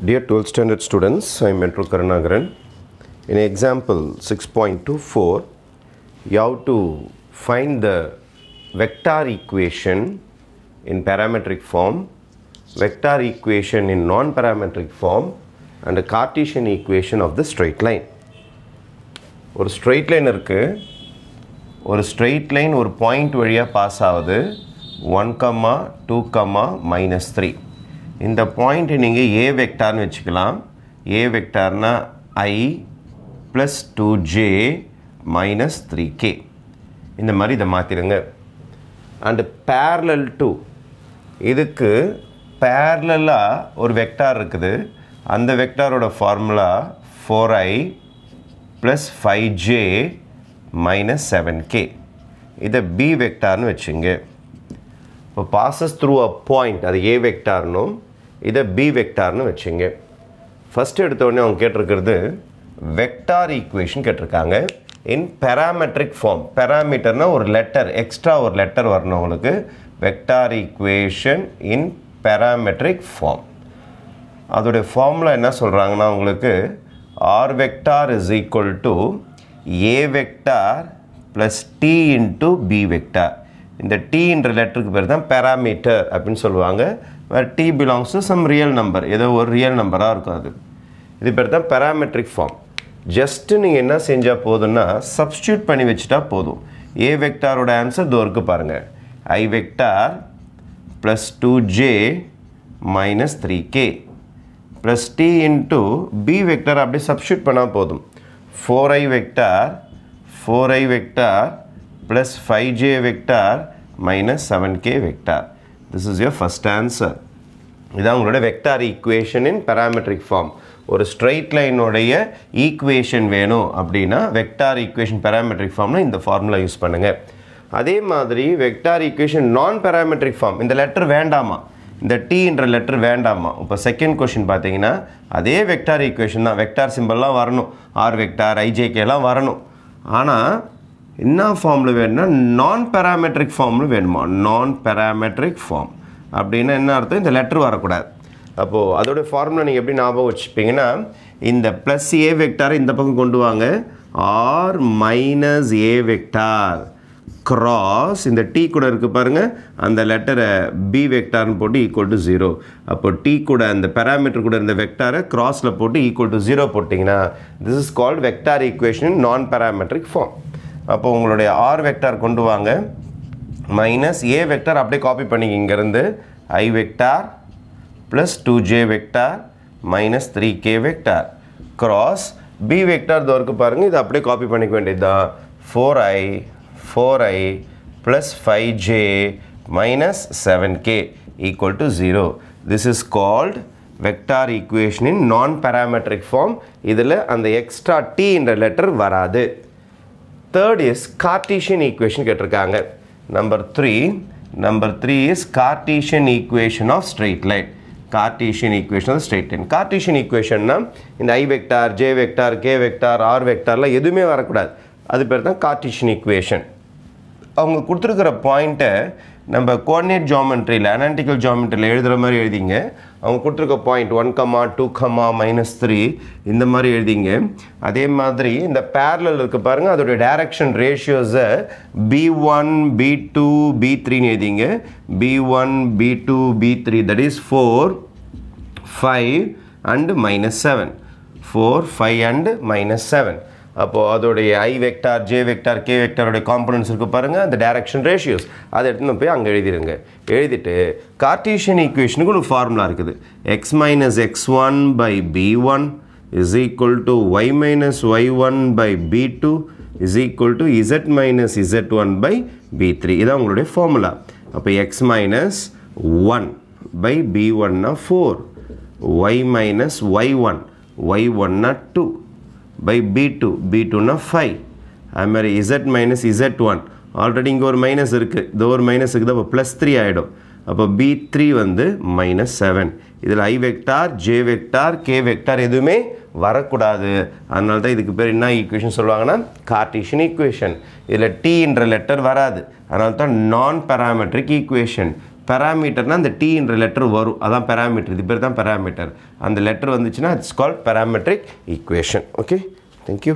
Dear 12th standard students, I am Metro Karunagaran. In example 6.24, you have to find the vector equation in parametric form, vector equation in non-parametric form, and a Cartesian equation of the straight line. ஒரு straight line இருக்குது ஒரு straight line ஒரு point வழியாக pass ஆகுது one comma two comma minus three இந்த பாயிண்ட்டை நீங்கள் A வெக்டார்னு வச்சுக்கலாம். A வெக்டார்னா I plus two J minus three K இந்த மாதிரி இதை மாற்றிடுங்க அண்டு பேரலல் டூ இதுக்கு பேரலாக ஒரு வெக்டார் இருக்குது. அந்த வெக்டாரோட formula four I plus five J minus seven K இதை பி வெக்டார்னு வச்சுங்க. இப்போ பாசஸ் த்ரூ அ பாயிண்ட் அது ஏ வெக்டார்னும் இதை பி வெக்டார்னு வச்சுங்க. ஃபஸ்ட்டு எடுத்த உடனே அவங்க கேட்டிருக்கிறது வெக்டார் ஈக்குவேஷன் கேட்டிருக்காங்க. இன் பெராமெட்ரிக் ஃபார்ம் பேராமீட்டர்னால் ஒரு லெட்டர் எக்ஸ்ட்ரா ஒரு லெட்டர் வரணும் உங்களுக்கு. Vector equation in parametric form அதோடைய ஃபார்மில் என்ன சொல்கிறாங்கன்னா உங்களுக்கு R vector is equal to A vector plus T into B vector இந்த டீன்ற லெட்டருக்கு பேர் தான் பேராமீட்டர் அப்படின்னு சொல்லுவாங்க. வேறு T belongs to some real number ஏதோ ஒரு ரியல் நம்பராக இருக்கும் அது. இது பேர் தான் பேராமெட்ரிக் ஃபார்ம் ஜஸ்ட்டு நீங்கள் என்ன செஞ்சால் போதும்னா சப்ஸ்டியூட் பண்ணி வச்சுட்டா போதும். ஏ வெக்டாரோட ஆன்சர் தோருக்கு பாருங்கள் I vector plus two J minus three K plus T into B vector அப்படியே சப்ஸ்டியூட் பண்ணால் போதும். Four I vector four I vector plus five J vector minus seven K vector this is your first answer இதான் உங்களோட vector equation in parametric form ஒரு straight லைனுடைய equation வேணும் அப்படின்னா vector equation parametric ஃபார்மில் இந்த ஃபார்முலா யூஸ் பண்ணுங்கள் அதே மாதிரி vector equation non parametric form இந்த லெட்டர் வேண்டாமா? இந்த டீன்ற லெட்டர் வேண்டாமா? இப்போ செகண்ட் கொஷின் பார்த்தீங்கன்னா அதே வெக்டார் ஈக்குவேஷன் தான். வெக்டார் சிம்பிள்லாம் வரணும். ஆர் வெக்டார் ஐஜேகேலாம் வரணும். ஆனால் என்ன ஃபார்மில் வேணும்னா நான் பேராமெட்ரிக் ஃபார்மில் வேணுமா? நான் பேராமெட்ரிக் ஃபார்ம் அப்படின்னா என்ன அர்த்தம்? இந்த லெட்டர் வரக்கூடாது. அப்போது அதோடைய ஃபார்முலா நீங்கள் எப்படி ஞாபகம் வச்சுப்பீங்கன்னா இந்த ப்ளஸ் ஏ வெக்டாரை இந்த பக்கம் கொண்டு வாங்க. R minus A vector cross இந்த டி கூட இருக்குது பாருங்கள் அந்த லெட்டரை பி வெக்டார்னு போட்டு ஈக்குவல் டு ஜீரோ அப்போ டி கூட அந்த பேராமீட்டர் கூட இந்த வெக்டாரை க்ராஸில் போட்டு ஈக்குவல் டு ஜீரோ போட்டிங்கன்னா this is called vector equation non parametric form அப்போ உங்களுடைய ஆர் வெக்டார் கொண்டு வாங்க. மைனஸ் ஏ வெக்டார் அப்படியே காப்பி பண்ணிங்க இங்கேருந்து. I vector plus two J vector minus three K vector cross B vector தோருக்கு பாருங்கள் இதை அப்படியே காப்பி பண்ணிக்க வேண்டியது தான் four I four I plus five J minus seven K equal to zero this is called vector equation in non parametric form இதில் அந்த extra T என்ற letter வராது. தேர்ட் இஸ் கார்டீஷியன் ஈக்குவேஷன் கேட்டிருக்காங்க. Number three number three is Cartesian equation of straight line Cartesian equation of straight line Cartesian ஈக்குவேஷன்னா இந்த I vector J vector K vector R வெக்டார்லாம் எதுவுமே வரக்கூடாது. அது பேர் தான் கார்டீஷியன் ஈக்குவேஷன் அவங்க கொடுத்துருக்கிற பாயிண்ட்டை நம்ம கோஆர்டினேட் ஜாமெண்ட்ரியில் அனாலிட்டிக்கல் ஜாமெண்ட்ரியில் எழுதுகிற மாதிரி எழுதிங்க. அவங்க கொடுத்துருக்க point one comma two comma minus three இந்த மாதிரி எழுதிங்க. அதே மாதிரி இந்த பேரலில் இருக்க பாருங்கள் அதோடைய direction ரேஷியோஸை B one B two B த்ரீன்னு எழுதிங்க. B one B two B three that is four five and minus seven four five and minus seven அப்போது அதோடைய I vector J vector K வெக்டாரோடைய components இருக்குது பாருங்கள் அந்த டைரக்ஷன் ரேஷியோஸ் அதை எடுத்துன்னு போய் அங்கே எழுதிடுங்க எழுதிட்டு கார்டீஷியன் ஈக்குவேஷனுக்கு ஒரு ஃபார்முலா இருக்குது. X minus x one by b one is equal to y minus y one by b two is equal to z minus z one by b three இதான் உங்களுடைய formula அப்போ x minus one by b ஒன்னா four y minus y one y ஒன்னா two by b two b டூனா five அதுமாதிரி z minus z one already இங்கே ஒரு minus இருக்குது இது ஒரு மைனஸ் இருக்குது அப்போ ப்ளஸ் த்ரீ ஆகிடும் அப்போ பி த்ரீ வந்து மைனஸ் செவன் இதில் i vector j vector k vector எதுவுமே வரக்கூடாது. அதனால தான் இதுக்கு பேர் என்ன ஈக்குவேஷன் சொல்லுவாங்கன்னா? கார்டீஷியன் ஈக்குவேஷன் இதில் டீன்ற லெட்டர் வராது. அதனால தான் நான் பேராமெட்ரிக் ஈக்குவேஷன் பெராமீட்டர்னால் அந்த டீன்ற லெட்டர் வரும். அதான் பேராமீட்டர் இது பேர் தான் பெராமீட்டர் அந்த லெட்டர் வந்துச்சுன்னா it's called parametric equation okay thank you